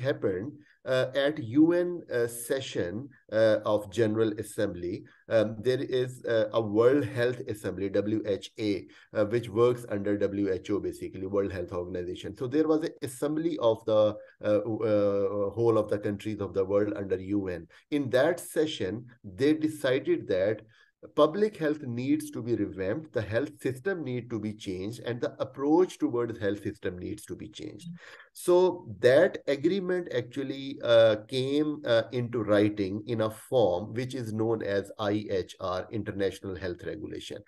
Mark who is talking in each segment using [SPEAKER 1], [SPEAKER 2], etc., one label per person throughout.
[SPEAKER 1] happened uh, at UN uh, session uh, of General Assembly. Um, there is uh, a World Health Assembly, WHA, uh, which works under WHO, basically World Health Organization. So there was an assembly of the uh, whole of the countries of the world under UN. In that session, they decided that public health needs to be revamped the health system need to be changed and the approach towards health system needs to be changed mm -hmm. so that agreement actually uh, came uh, into writing in a form which is known as ihr international health regulation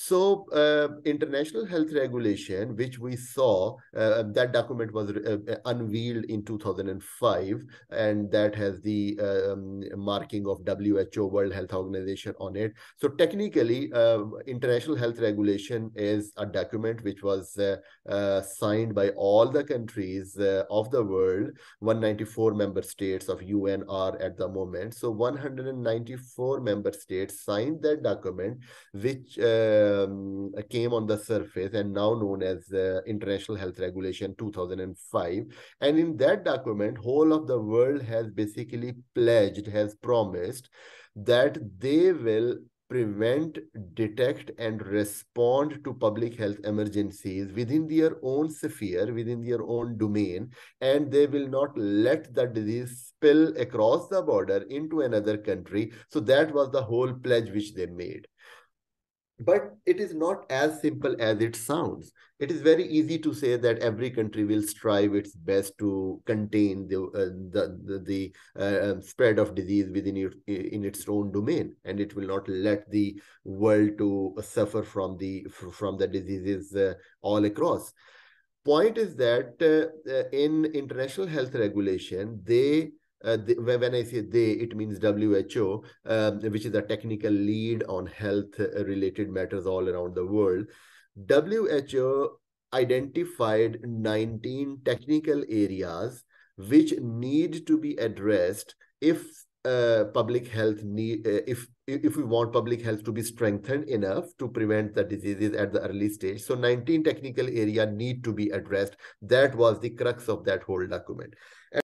[SPEAKER 1] so uh, international health regulation, which we saw, uh, that document was uh, unveiled in 2005, and that has the um, marking of WHO, World Health Organization on it. So technically, uh, international health regulation is a document which was uh, uh, signed by all the countries of the world. 194 member states of UN are at the moment. So 194 member states signed that document, which um, came on the surface and now known as uh, International Health Regulation 2005. And in that document, whole of the world has basically pledged, has promised that they will prevent, detect, and respond to public health emergencies within their own sphere, within their own domain, and they will not let the disease spill across the border into another country. So that was the whole pledge which they made but it is not as simple as it sounds. It is very easy to say that every country will strive its best to contain the uh, the the, the uh, um, spread of disease within it in its own domain. And it will not let the world to suffer from the from the diseases uh, all across. Point is that uh, uh, in international health regulation they uh, when I say they, it means WHO, um, which is a technical lead on health related matters all around the world. WHO identified 19 technical areas which need to be addressed if uh, public health need uh, if if we want public health to be strengthened enough to prevent the diseases at the early stage. So 19 technical area need to be addressed. That was the crux of that whole document